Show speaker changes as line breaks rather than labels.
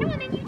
Come on, then you.